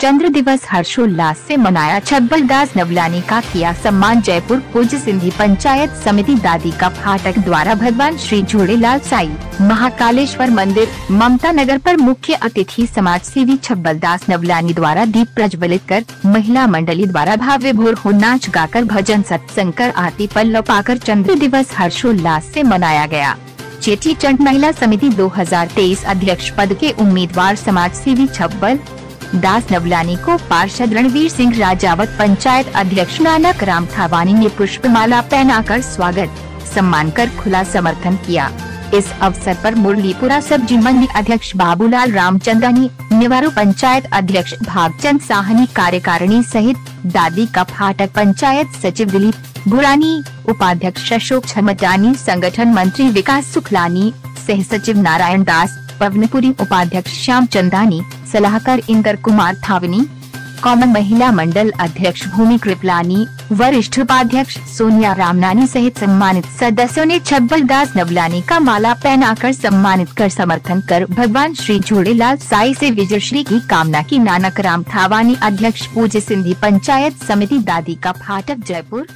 चंद्र दिवस हर्षोल्लास से मनाया। छब्बल दास नवलानी का किया सम्मान जयपुर पूज्य सिंधी पंचायत समिति दादी का फाटक द्वारा भगवान श्री झूलेलाल साई महाकालेश्वर मंदिर, ममता नगर पर मुख्य अतिथि समाज सेवी छब्बल दास नवलानी द्वारा दीप प्रज्वलित कर महिला मंडली द्वारा भव्य भोर हो नाच गाकर भजन सत्संग कर आरती पल्लव पाकर चंद्र दिवस हर्षोल्लास से मनाया गया। चेटी चंड महिला समिति 2023 अध्यक्ष पद के उम्मीदवार समाज सेवी छब्बल दास नवलानी को पार्षद रणवीर सिंह राजावत पंचायत अध्यक्ष नानक राम थावानी ने पुष्पमाला पहनाकर स्वागत सम्मान कर खुला समर्थन किया। इस अवसर पर मुरलीपुरा सब्ज़ी मंडी अध्यक्ष बाबूलाल रामचंदानी, निवारू पंचायत अध्यक्ष भागचंद साहनी, कार्यकारिणी सहित दादी का फाटक पंचायत सचिव दिलीप भुरानी, उपाध्यक्ष अशोक छमटानी, संगठन मंत्री विकास सुखलानी, सह सचिव नारायण दास पवनपुरी उपाध्यक्ष श्याम चंदानी सलाहकार इंदर कुमार थावनी कॉमन महिला मंडल अध्यक्ष भूमि कृपलानी, वरिष्ठ उपाध्यक्ष सोनिया रामनानी सहित सम्मानित सदस्यों ने छब्बल दास नवलानी का माला पहनाकर सम्मानित कर समर्थन कर भगवान श्री झूलेलाल साई से विजयश्री की कामना की। नानक राम थावानी अध्यक्ष पूज्य सिंधी पंचायत समिति दादी का फाटक जयपुर।